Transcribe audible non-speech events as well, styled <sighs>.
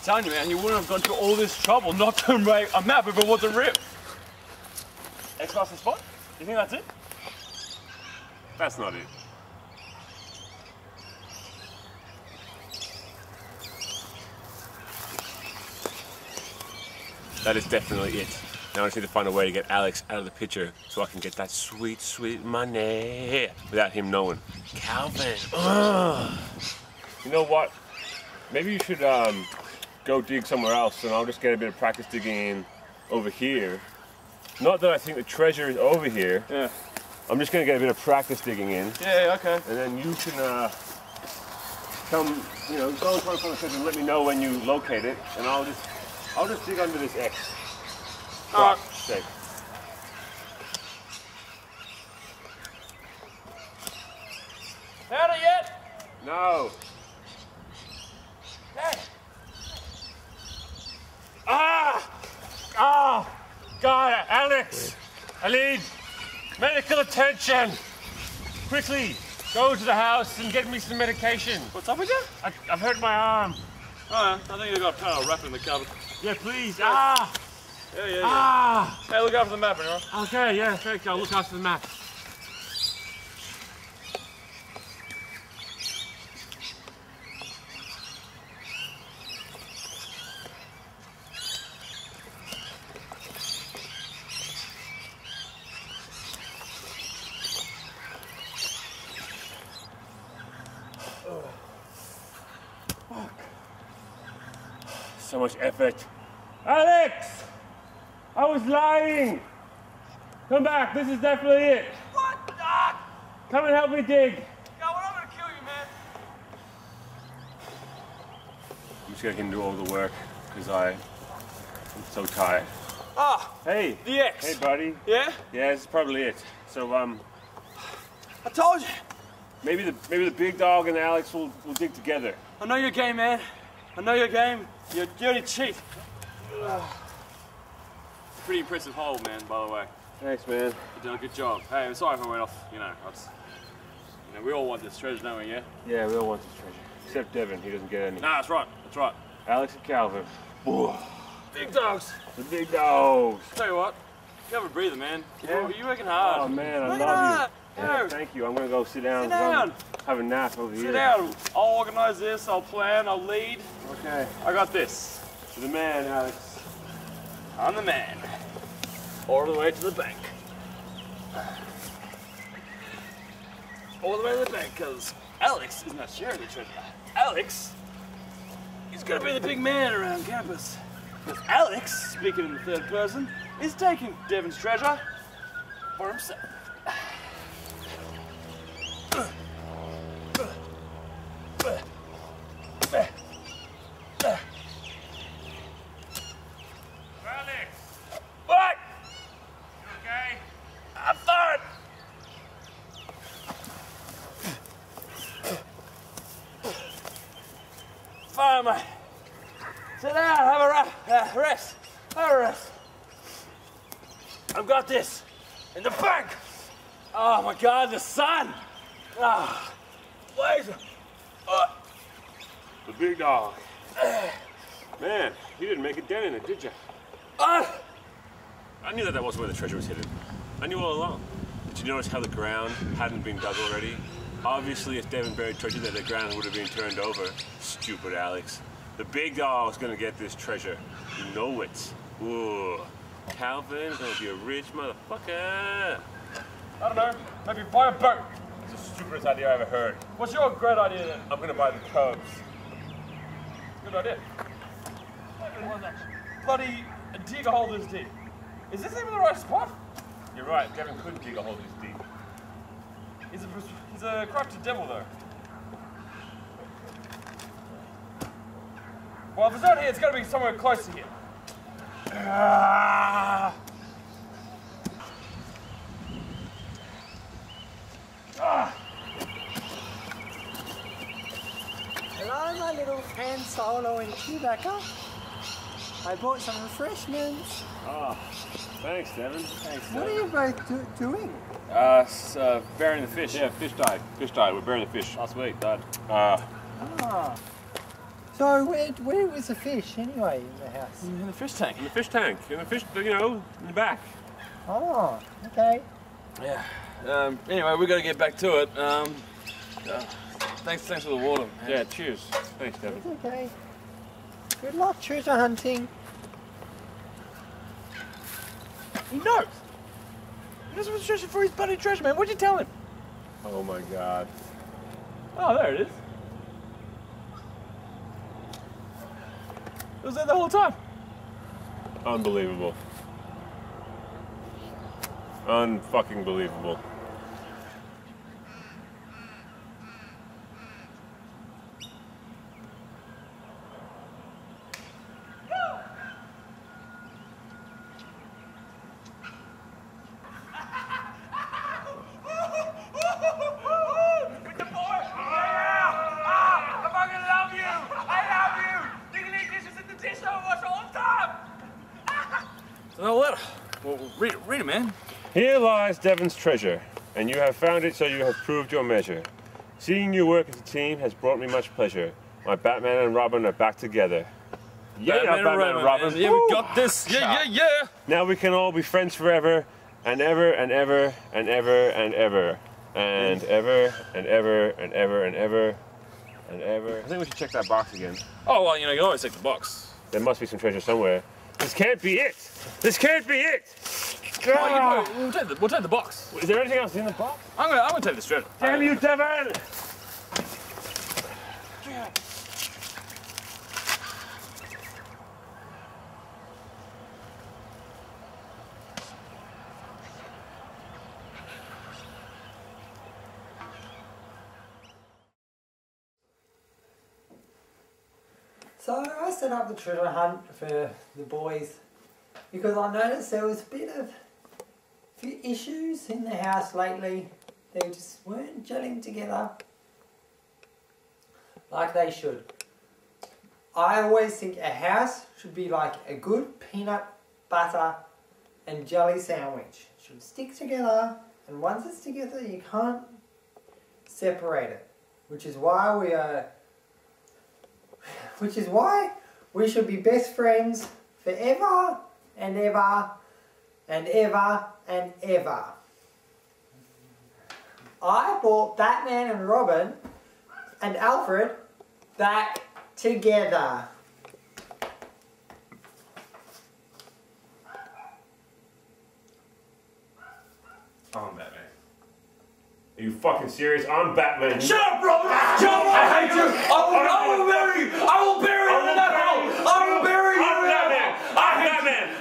I'm telling you, man, he wouldn't have gone through all this trouble not to make a map if it wasn't real. X marks the spot? You think that's it? That's not it. That is definitely it. Now I just need to find a way to get Alex out of the picture so I can get that sweet, sweet money without him knowing. Calvin. ugh. <sighs> You know what? Maybe you should um, go dig somewhere else and I'll just get a bit of practice digging in over here. Not that I think the treasure is over here. Yeah. I'm just going to get a bit of practice digging in Yeah, yeah, okay. and then you can uh, come, you know, go and try to find the treasure and let me know when you locate it and I'll just, I'll just dig under this X. All right. Sake. Found it yet? No. Hey. Ah! Got it, Alex! I need medical attention! Quickly, go to the house and get me some medication. What's up with you? I, I've hurt my arm. Oh, I think you got a power wrapped in the cupboard. Yeah, please. Ah! Yeah, yeah, yeah. Ah! Hey, look after the map, anyway. Okay, yeah, thank you. I'll look after the map. So much effort. Alex! I was lying! Come back, this is definitely it. What? Ah! Come and help me dig. Yeah, well, I'm gonna kill you, man. I'm just gonna do all the work because I am so tired. Ah, Hey, the X. hey, buddy. Yeah? Yeah, this is probably it. So um, I told you. maybe the maybe the big dog and Alex will, will dig together. I know your game, man. I know your game. You're a dirty cheat. <sighs> Pretty impressive hole, man, by the way. Thanks, man. You done a good job. Hey, I'm sorry if I went off, you know, I was, you know, we all want this treasure, don't we, yeah? Yeah, we all want this treasure. Except Devin, he doesn't get any. Nah, that's right, that's right. Alex and Calvin. Big dogs. the big dogs. Tell you what, you have a breather, man. Yeah? You're, working hard. Oh man, I love you. Yeah, thank you. I'm gonna go sit down. Sit down. Have a nap over here. Sit down. I'll organize this, I'll plan, I'll lead. Okay. I got this. To the man, Alex. I'm the man. All the way to the bank. All the way to the bank, because Alex is not sharing the treasure. Alex is gonna be the big man around campus. Because Alex, speaking in the third person, is taking Devin's treasure for himself. What? okay? I'm fine. Fine, mate. Sit down, have a uh, rest. Have a rest. I've got this in the bank. Oh my God, the sun. Ah. Uh, The big dog. Man, you didn't make a dent in it, did you? Uh, I knew that that wasn't where the treasure was hidden. I knew all along. Did you notice how the ground hadn't been dug already? Obviously, if Devin buried treasure there, the ground would have been turned over. Stupid Alex. The big dog's gonna get this treasure. You know it. Ooh. Calvin's gonna be a rich motherfucker. I don't know. Maybe buy a boat. It's the stupidest idea I ever heard. What's your great idea then? I'm gonna buy the Cubs. Good idea. Bloody dig a hole this deep. Is this even the right spot? You're right, Gavin couldn't dig a hole this deep. He's a, he's a corrupted devil, though. Well, if it's not here, it's got to be somewhere close to here. Ah. Hello, my little Han Solo and Chewbacca. I bought some refreshments. Ah, thanks, Devin. Thanks, What are you both do- doing? Uh, it's, uh, burying the fish. Yeah, fish died. Fish died. We're burying the fish. Last week, died. Uh, Ah, So where, where was the fish anyway in the house? In the fish tank. In the fish tank, in the fish, you know, in the back. Oh, okay. Yeah. Um, anyway, we got to get back to it. Um, uh, thanks, thanks for the water. man. Yeah, cheers. Thanks, Devin. It's okay. Good luck treasure hunting. He knows. He knows what's searching for his buddy treasure, man. What'd you tell him? Oh my god. Oh, there it is. It was there the whole time. Unbelievable. Unfucking believable. So no letter. Well, read it, read it, man. Here lies Devin's treasure, and you have found it, so you have proved your measure. Seeing you work as a team has brought me much pleasure. My Batman and Robin are back together. Yeah, Batman, and Robin. man. Yeah, we got this. Yeah, yeah, yeah. Now we can all be friends forever, and ever and ever and ever and ever and mm. ever and ever and ever and ever and ever. I think we should check that box again. Oh, well, you know, you always take the box. There must be some treasure somewhere. This can't be it. This can't be it. Oh, Ah! you, we'll, take the, we'll take the box. Is there anything else in the box? I'm gonna, I'm gonna take this treasure. Damn you, Devin! So I set up the treasure hunt for the boys because I noticed there was a bit of few issues in the house lately. They just weren't gelling together like they should. I always think a house should be like a good peanut butter and jelly sandwich. It should stick together and once it's together you can't separate it. Which is why we are which is why we should be best friends forever and ever and ever and ever. I brought Batman and Robin and Alfred back together. Are you fucking serious? I'm Batman. Shut up, brother! Shut up! I hate you! I will, I will bury you! I will bury you in that hole! I will bury you I'm in that hole! I'm Batman!